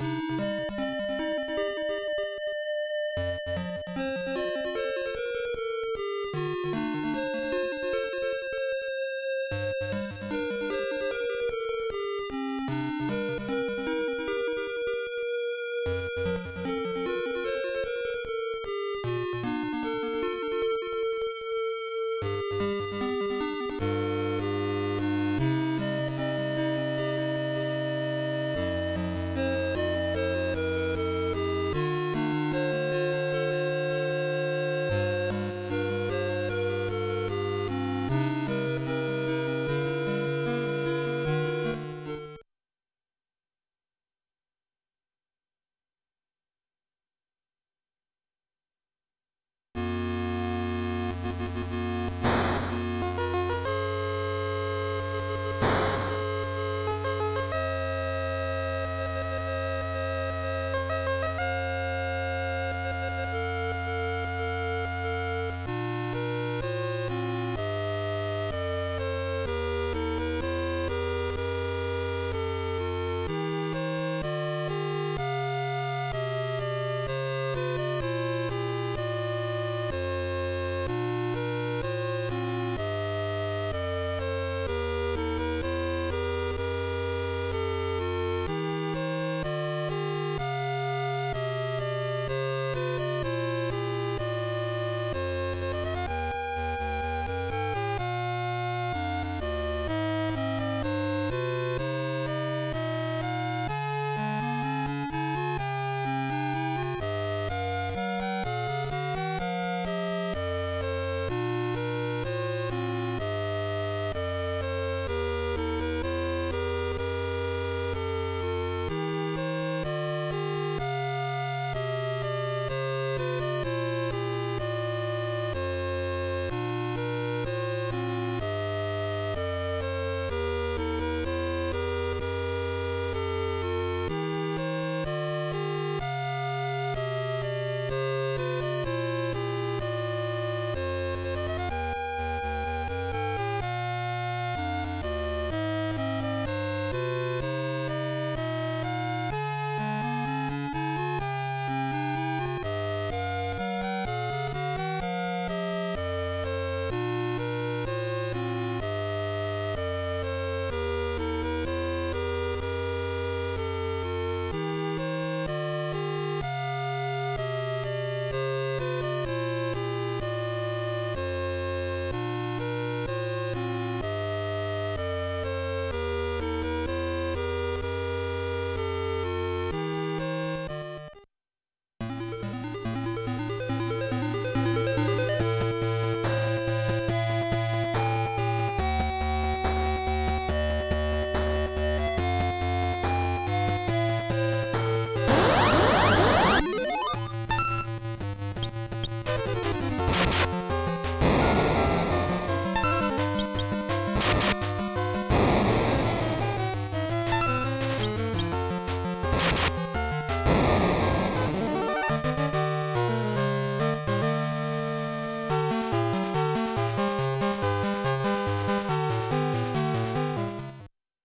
Música